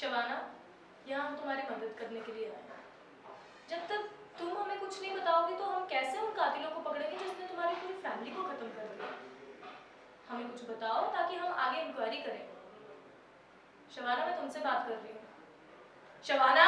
शबाना, यहाँ हम तुम्हारी मदद करने के लिए आए। जब तक तुम हमें कुछ नहीं बताओगी तो हम कैसे उन कातिलों को पकड़ेंगे जिसने तुम्हारी पूरी फैमिली को खत्म कर दिया? हमें कुछ बताओ, ताकि हम आगे इंक्वायरी करें। शबाना, मैं तुमसे बात कर रही हूँ। शबाना